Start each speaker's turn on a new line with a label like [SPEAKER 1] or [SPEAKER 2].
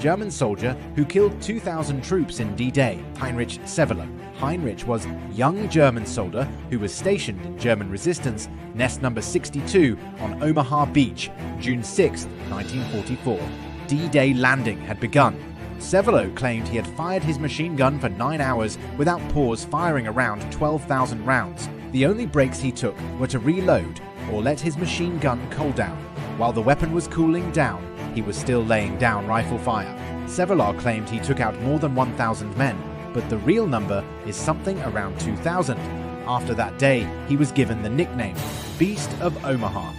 [SPEAKER 1] German soldier who killed 2,000 troops in D-Day, Heinrich Severloh. Heinrich was young German soldier who was stationed in German resistance, nest number 62 on Omaha Beach, June 6, 1944. D-Day landing had begun. Severloh claimed he had fired his machine gun for nine hours without pause, firing around 12,000 rounds. The only breaks he took were to reload or let his machine gun cool down. While the weapon was cooling down, he was still laying down rifle fire. Severloh claimed he took out more than 1,000 men, but the real number is something around 2,000. After that day, he was given the nickname Beast of Omaha.